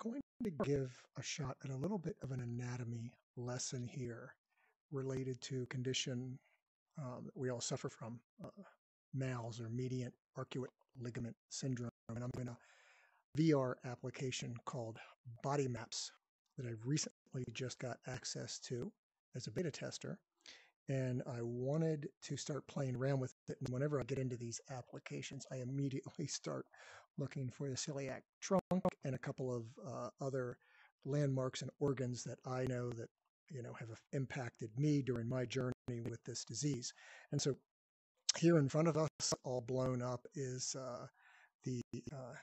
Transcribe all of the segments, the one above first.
going to give a shot at a little bit of an anatomy lesson here related to condition um, that we all suffer from, uh, MALS or median arcuate ligament syndrome. And I'm in a VR application called Body Maps that I recently just got access to as a beta tester. And I wanted to start playing around with it. And whenever I get into these applications, I immediately start looking for the celiac trunk and a couple of uh, other landmarks and organs that I know that you know have impacted me during my journey with this disease. And so here in front of us, all blown up, is uh, the uh,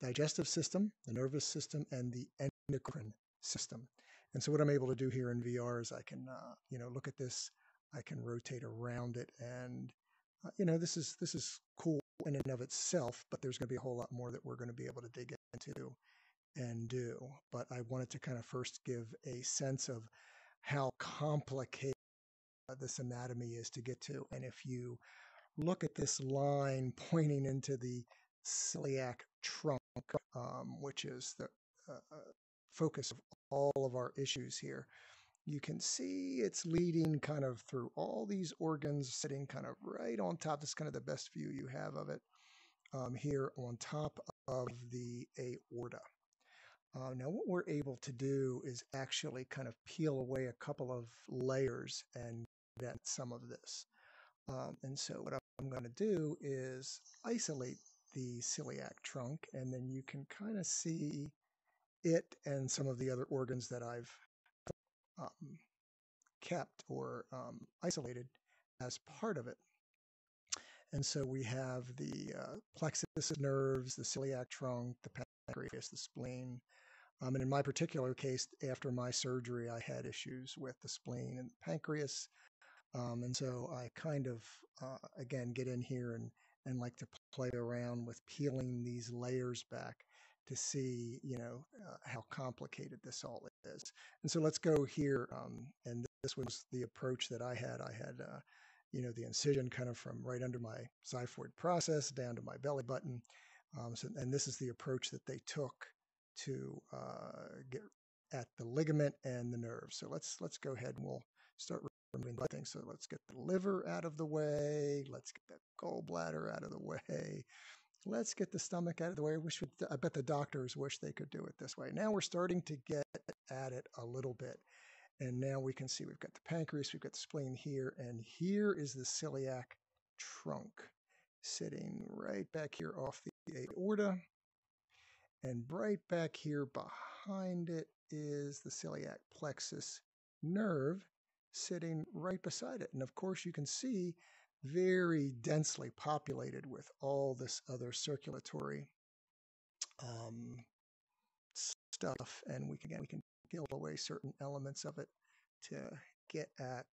digestive system, the nervous system, and the endocrine system. And so what I'm able to do here in VR is I can uh, you know look at this, I can rotate around it, and uh, you know this is this is cool in and of itself, but there's going to be a whole lot more that we're going to be able to dig into and do. But I wanted to kind of first give a sense of how complicated this anatomy is to get to. And if you look at this line pointing into the celiac trunk, um, which is the uh, uh, focus of all of our issues here, you can see it's leading kind of through all these organs, sitting kind of right on top. This is kind of the best view you have of it um, here on top of the aorta. Uh, now, what we're able to do is actually kind of peel away a couple of layers and vent some of this. Um, and so, what I'm going to do is isolate the celiac trunk, and then you can kind of see it and some of the other organs that I've um, kept or um, isolated as part of it. And so we have the uh, plexus nerves, the celiac trunk, the pancreas, the spleen. Um, and in my particular case, after my surgery, I had issues with the spleen and the pancreas. Um, and so I kind of, uh, again, get in here and, and like to play around with peeling these layers back to see, you know, uh, how complicated this all is. And so let's go here. Um, and this was the approach that I had. I had, uh, you know, the incision kind of from right under my xiphoid process down to my belly button. Um, so, and this is the approach that they took to uh, get at the ligament and the nerve. So let's let's go ahead and we'll start removing things. So let's get the liver out of the way. Let's get that gallbladder out of the way let's get the stomach out of the way. I wish I bet the doctors wish they could do it this way. Now we're starting to get at it a little bit. And now we can see we've got the pancreas, we've got the spleen here, and here is the celiac trunk sitting right back here off the aorta. And right back here behind it is the celiac plexus nerve sitting right beside it. And of course, you can see very densely populated with all this other circulatory um, stuff, and we can again we can peel away certain elements of it to get at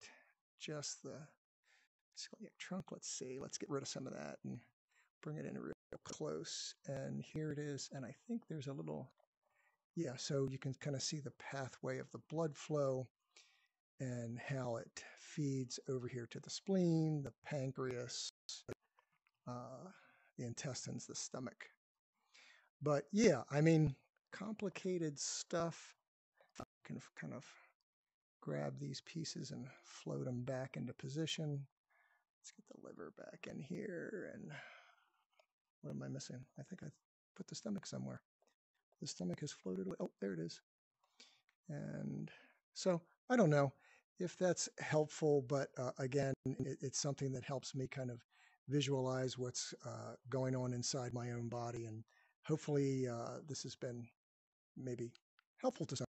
just the celiac trunk. Let's see, let's get rid of some of that and bring it in real close. And here it is, and I think there's a little yeah, so you can kind of see the pathway of the blood flow and how it feeds over here to the spleen, the pancreas, uh, the intestines, the stomach. But yeah, I mean, complicated stuff. I can kind of grab these pieces and float them back into position. Let's get the liver back in here. And what am I missing? I think I put the stomach somewhere. The stomach has floated away. Oh, there it is. And so I don't know if that's helpful, but uh, again, it, it's something that helps me kind of visualize what's uh, going on inside my own body. And hopefully, uh, this has been maybe helpful to some.